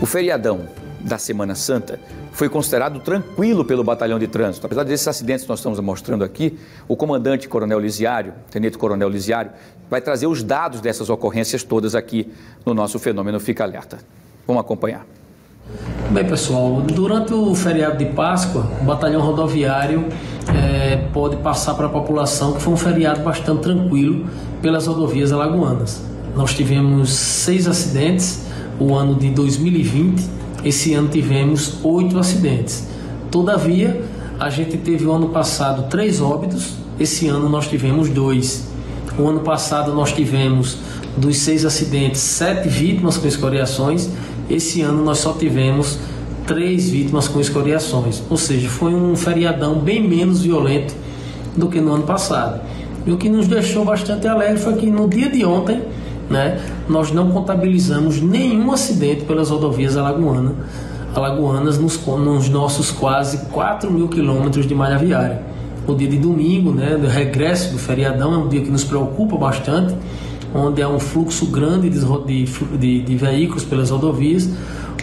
O feriadão da Semana Santa foi considerado tranquilo pelo batalhão de trânsito. Apesar desses acidentes que nós estamos mostrando aqui, o comandante Coronel Lisiário, Tenente Coronel Lisiário, vai trazer os dados dessas ocorrências todas aqui no nosso Fenômeno Fica Alerta. Vamos acompanhar. Bem, pessoal, durante o feriado de Páscoa, o batalhão rodoviário é, pode passar para a população que foi um feriado bastante tranquilo pelas rodovias alagoanas. Nós tivemos seis acidentes o ano de 2020, esse ano tivemos oito acidentes. Todavia, a gente teve o ano passado três óbitos, esse ano nós tivemos dois. O ano passado nós tivemos dos seis acidentes sete vítimas com escoriações esse ano nós só tivemos três vítimas com escoriações, ou seja, foi um feriadão bem menos violento do que no ano passado. E o que nos deixou bastante alegre foi que no dia de ontem, né, nós não contabilizamos nenhum acidente pelas rodovias alagoanas, alagoanas nos, nos nossos quase 4 mil quilômetros de malha viária. O dia de domingo, né, do regresso do feriadão, é um dia que nos preocupa bastante onde há um fluxo grande de, de, de veículos pelas rodovias,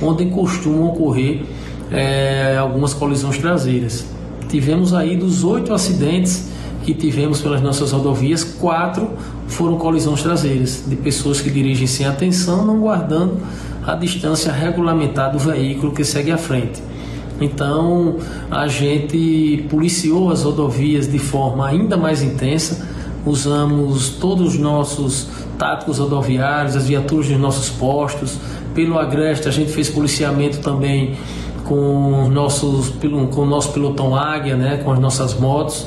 onde costumam ocorrer é, algumas colisões traseiras. Tivemos aí dos oito acidentes que tivemos pelas nossas rodovias, quatro foram colisões traseiras, de pessoas que dirigem sem atenção, não guardando a distância regulamentar do veículo que segue à frente. Então, a gente policiou as rodovias de forma ainda mais intensa, usamos todos os nossos táticos rodoviários, as viaturas dos nossos postos. Pelo Agreste, a gente fez policiamento também com, nossos, com o nosso pilotão Águia, né, com as nossas motos,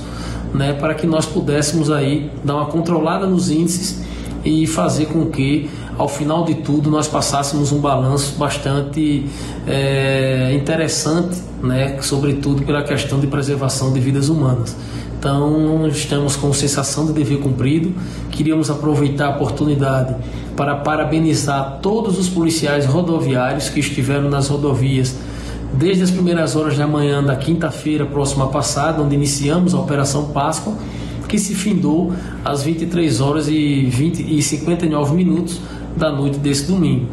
né, para que nós pudéssemos aí dar uma controlada nos índices e fazer com que, ao final de tudo, nós passássemos um balanço bastante é, interessante, né, sobretudo pela questão de preservação de vidas humanas. Então, estamos com sensação de dever cumprido. Queríamos aproveitar a oportunidade para parabenizar todos os policiais rodoviários que estiveram nas rodovias desde as primeiras horas da manhã da quinta-feira próxima passada, onde iniciamos a Operação Páscoa, que se findou às 23 horas e, 20, e 59 minutos da noite desse domingo.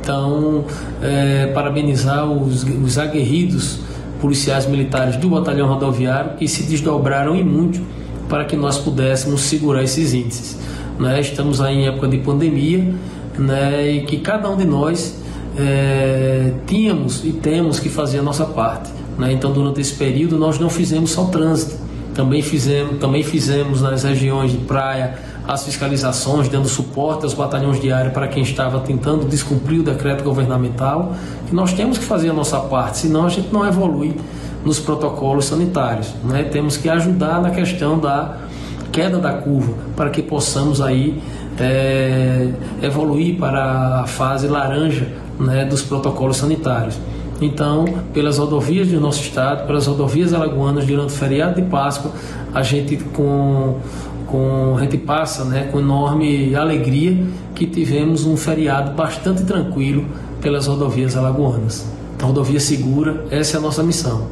Então, é, parabenizar os, os aguerridos policiais militares do batalhão rodoviário que se desdobraram e muito para que nós pudéssemos segurar esses índices. Né? Estamos aí em época de pandemia né? e que cada um de nós é, tínhamos e temos que fazer a nossa parte. Né? Então, durante esse período, nós não fizemos só trânsito, também fizemos, também fizemos nas regiões de praia as fiscalizações, dando suporte aos batalhões de área para quem estava tentando descumprir o decreto governamental, que nós temos que fazer a nossa parte, senão a gente não evolui nos protocolos sanitários. Né? Temos que ajudar na questão da queda da curva, para que possamos aí é, evoluir para a fase laranja né, dos protocolos sanitários. Então, pelas rodovias do nosso estado, pelas rodovias alagoanas, durante o feriado de Páscoa, a gente com com, a gente passa né, com enorme alegria que tivemos um feriado bastante tranquilo pelas rodovias alagoanas. Rodovia segura, essa é a nossa missão.